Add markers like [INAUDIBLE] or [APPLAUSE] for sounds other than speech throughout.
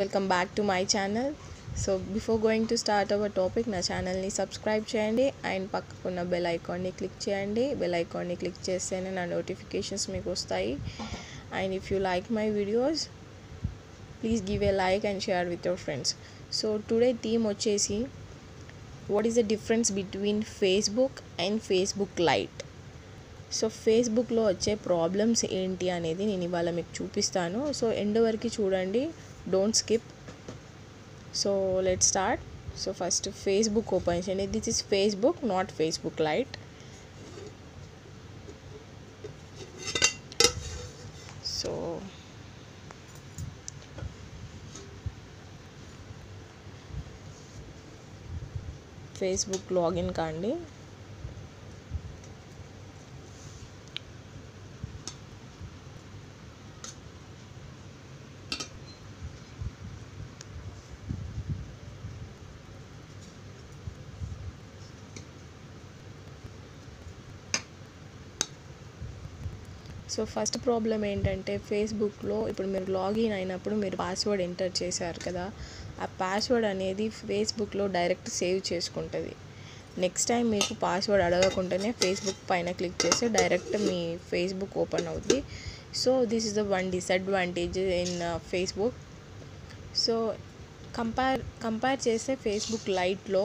Welcome back to my channel so before going to start our topic నా ఛానల్ని subscribe చేయండి. And పక్కకున్న bell ఐకాన్ని క్లిక్ చేయండి. బెల్ ఐకాన్ని క్లిక్ చేస్తేనే నా నోటిఫికేషన్స్ మీకు వస్తాయి. And if you like my videos please give a like and share with your friends so today theme వచ్చేసి what is the difference between Facebook and Facebook lite so ఫేస్బుక్లో వచ్చే problems ఏంటి అనేది నేను ఇవాళ మీకు చూపిస్తాను. సో ఎండ్ వరకు చూడండి don't skip. So let start. So first Facebook open చేయండి. This is Facebook not Facebook lite. So Facebook login కాండి. సో ఫస్ట్ ప్రాబ్లం ఏంటంటే ఫేస్బుక్లో ఇప్పుడు మీరు లాగిన్ అయినప్పుడు మీరు పాస్వర్డ్ ఎంటర్ చేశారు కదా ఆ పాస్వర్డ్ అనేది ఫేస్బుక్లో డైరెక్ట్ సేవ్ చేసుకుంటుంది. నెక్స్ట్ టైం మీకు పాస్వర్డ్ అడగకుండానే ఫేస్బుక్ పైన క్లిక్ చేస్తే డైరెక్ట్ మీ ఫేస్బుక్ ఓపెన్ అవుద్ది. So this is the one disadvantage in Facebook. So compare compare చేస్తే ఫేస్బుక్ లైట్లో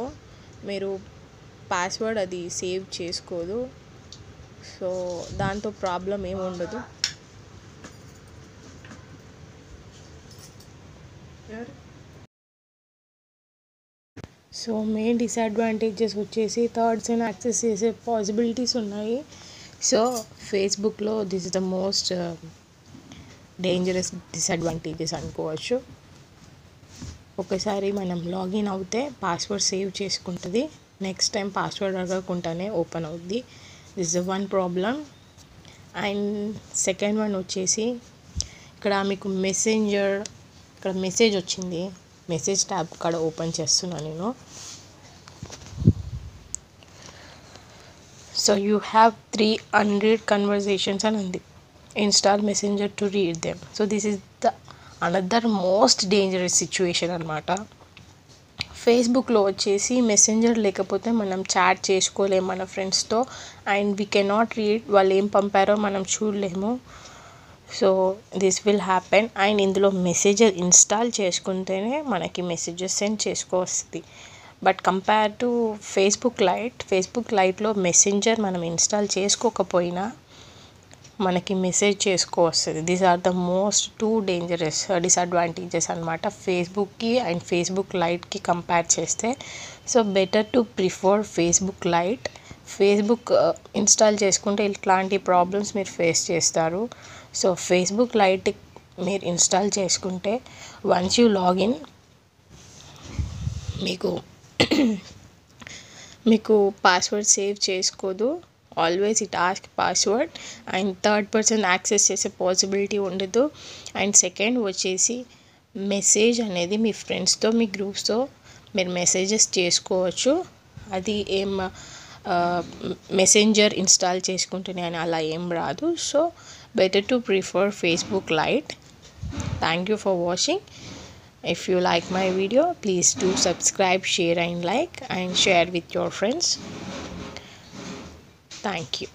మీరు పాస్వర్డ్ అది సేవ్ చేసుకోదు. సో దాంతో ప్రాబ్లం ఏమి ఉండదు. సో మెయిన్ డిసడ్వాంటేజెస్ వచ్చేసి థర్డ్స్ అని యాక్సెస్ చేసే పాసిబిలిటీస్ ఉన్నాయి. సో ఫేస్బుక్లో this is the most dangerous disadvantages అనుకోవచ్చు. ఒకసారి మనం లాగిన్ అవుతే పాస్వర్డ్ సేవ్ చేసుకుంటుంది. నెక్స్ట్ టైం పాస్వర్డ్ అడగకుండానే ఓపెన్ అవుద్ది. This the one problem and second one వచ్చేసి ఇక్కడ మీకు మెసెంజర్ ఇక్కడ మెసేజ్ వచ్చింది. మెసేజ్ ట్యాబ్ ఇక్కడ ఓపెన్ చేస్తున్నాను నేను. So you have three hundred conversations అని ఉంది. Install messenger to read them so this is the another most dangerous situation అనమాట ఫేస్బుక్లో వచ్చేసి మెసెంజర్ లేకపోతే మనం చాట్ చేసుకోలేము మన ఫ్రెండ్స్తో అండ్ వీ కెనాట్ రీడ్ వాళ్ళు ఏం పంపారో మనం చూడలేము. So this will happen and ఇందులో మెసేజర్ ఇన్స్టాల్ చేసుకుంటేనే మనకి messages send చేసుకోవస్తుంది. But compare to Facebook lite Facebook లైట్లో మెసెంజర్ మనం ఇన్స్టాల్ చేసుకోకపోయినా మనకి message చేసుకోవస్తుంది these are the most two dangerous disadvantages అనమాట ఫేస్బుక్కి అండ్ ఫేస్బుక్ లైట్కి కంపేర్ చేస్తే so better to prefer Facebook lite Facebook install చేసుకుంటే ఇట్లాంటి ప్రాబ్లమ్స్ మీరు ఫేస్ చేస్తారు. సో ఫేస్బుక్ లైట్ మీరు ఇన్స్టాల్ చేసుకుంటే వన్స్ యూ లాగిన్ మీకు [COUGHS] మీకు పాస్వర్డ్ సేవ్ చేసుకోదు. Always it ask password and third person access చేసే పాసిబిలిటీ ఉండదు. అండ్ సెకండ్ వచ్చేసి మెసేజ్ అనేది మీ ఫ్రెండ్స్తో మీ గ్రూప్స్తో మీరు మెసేజెస్ చేసుకోవచ్చు. అది ఏం మెసెంజర్ ఇన్స్టాల్ చేసుకుంటేనే అని అలా ఏం రాదు. So better to prefer Facebook lite thank you for watching if you like my video please do subscribe share and like and share with your friends. Thank you.